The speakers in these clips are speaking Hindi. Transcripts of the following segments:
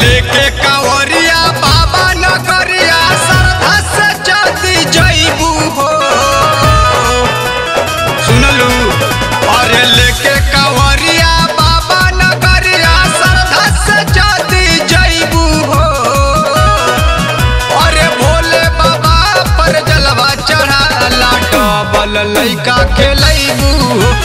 लेके कावरिया, बाबा नगरिया श्रद्धा से जल्दी जईबू हो सुनलू अरे लेके कावरिया, बाबा नगरिया श्रद्धा से जल्दी जईबू हो। अरे भोले बाबा पर जलवा चढ़ा लाटा, बल लइका के हो।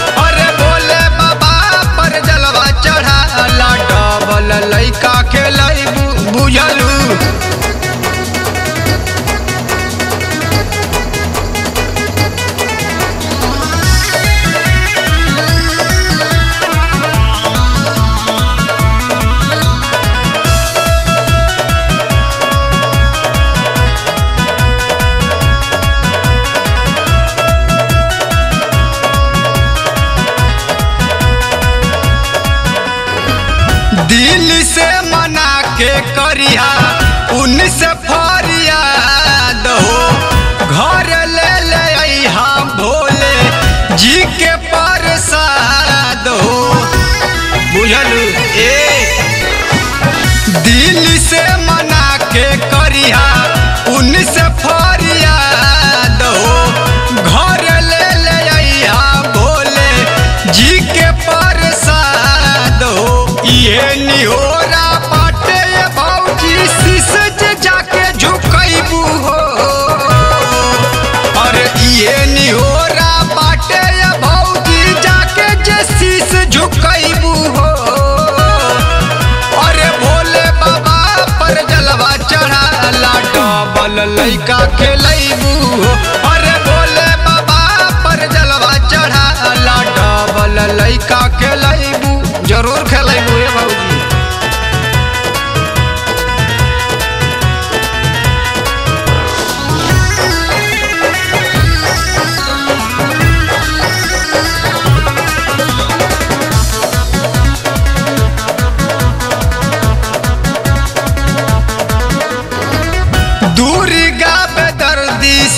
के करिया उन्नीस फरियाद दो घर ले ले हा भोले, जी के परसाद हो। बुझल ए? दिल से मना के कर...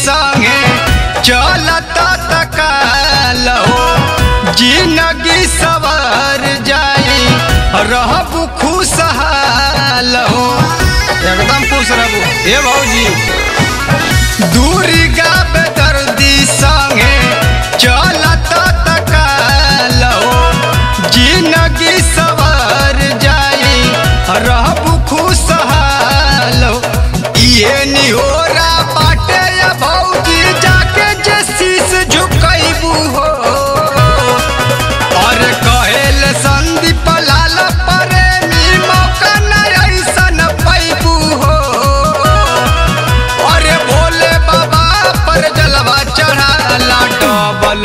संगे चलता तक लो ज़िंदगी सवर जाई, रहबू खुश हो। एकदम खुश रहू हे भाजी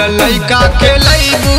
लैका के लैबू।